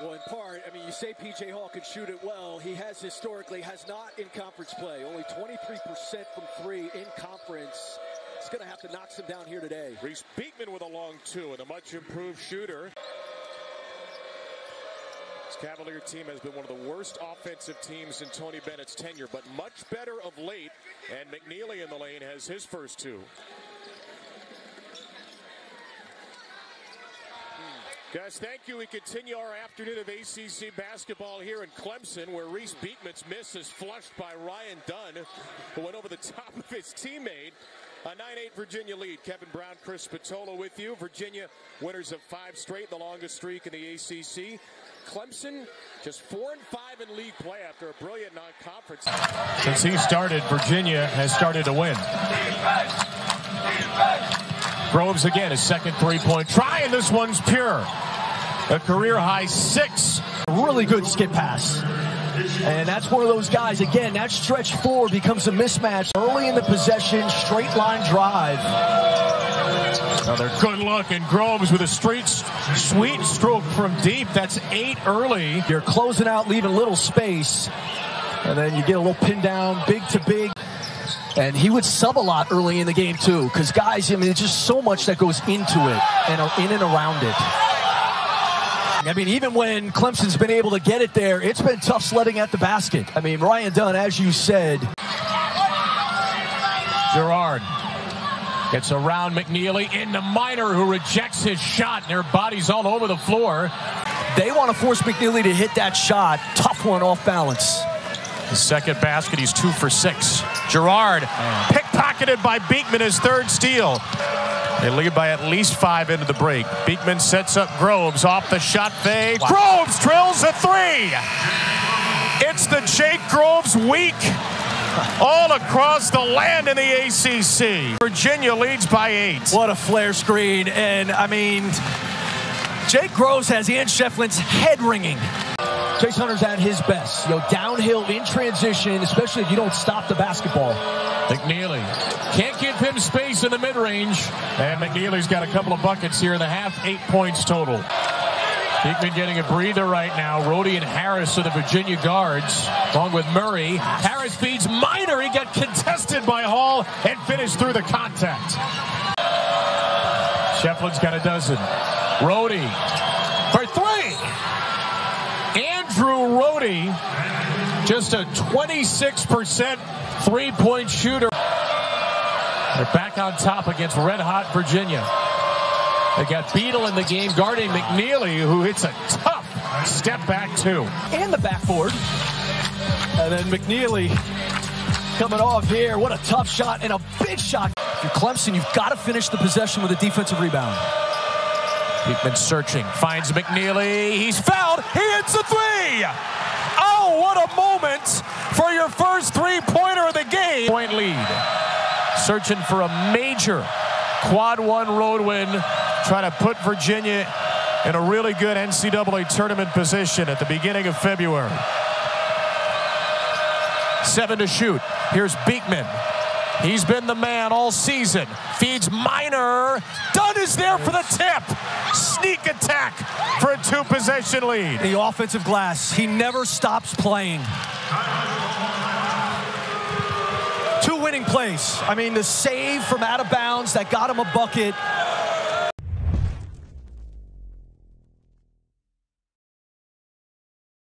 Well, in part, I mean, you say PJ Hall can shoot it well. He has historically, has not in conference play. Only 23% from three in conference. He's going to have to knock some down here today. Reece Beekman with a long two and a much improved shooter. This Cavalier team has been one of the worst offensive teams in Tony Bennett's tenure, but much better of late. And McKneely in the lane has his first two. Guys, thank you. We continue our afternoon of ACC basketball here in Clemson, where Reece Beekman's miss is flushed by Ryan Dunn, who went over the top of his teammate. A 9-8 Virginia lead. Kevin Brown, Chris Spatola with you. Virginia winners of five straight, the longest streak in the ACC. Clemson just four and five in league play after a brilliant non-conference. Since he started, Virginia has started to win. Groves again, his second three-point try, and this one's pure. A career high six. Really good skip pass. And that's one of those guys, again, that stretch four becomes a mismatch. Early in the possession, straight line drive. Another good look, and Groves with a straight, sweet stroke from deep. That's eight early. You're closing out, leaving a little space. And then you get a little pin down, big to big. And he would sub a lot early in the game, too, because guys, I mean, there's just so much that goes into it and uh, in and around it. I mean, even when Clemson's been able to get it there, it's been tough sledding at the basket. I mean, Ryan Dunn, as you said. Girard gets around McKneely into Minor, who rejects his shot. Their bodies all over the floor. They want to force McKneely to hit that shot. Tough one off balance. The second basket, he's two for six. Girard oh. pickpocketed by Beekman, his third steal. They lead by at least five into the break. Beekman sets up Groves off the shot fade. Wow. Groves drills a three. It's the Jake Groves week all across the land in the ACC. Virginia leads by eight. What a flare screen. And I mean, Jake Groves has Ian Schieffelin's head ringing. Chase Hunter's at his best. You know, downhill in transition, especially if you don't stop the basketball. McKneely can't give him space in the mid-range. And McKneely's got a couple of buckets here in the half, eight points total. Beekman getting a breather right now. Rohde and Harris are the Virginia guards, along with Murray. Harris feeds Minor. He got contested by Hall and finished through the contact. Schieffelin's got a dozen. Rohde for three. Just a 26% three-point shooter. They're back on top against red-hot Virginia. They got Beadle in the game guarding McKneely, who hits a tough step back two. And the backboard. And then McKneely coming off here. What a tough shot and a big shot. If you're Clemson, you've got to finish the possession with a defensive rebound. He's been searching, finds McKneely. He's fouled. He hits a three. Oh, what a moment for your first three-pointer of the game. Point lead. Searching for a major quad one road win. Trying to put Virginia in a really good NCAA tournament position at the beginning of February. Seven to shoot. Here's Beekman. He's been the man all season. Feeds Minor. Dunn is there for the tip. Sneak attack for a two possession lead. The offensive glass. He never stops playing. Two winning plays. I mean, the save from out of bounds that got him a bucket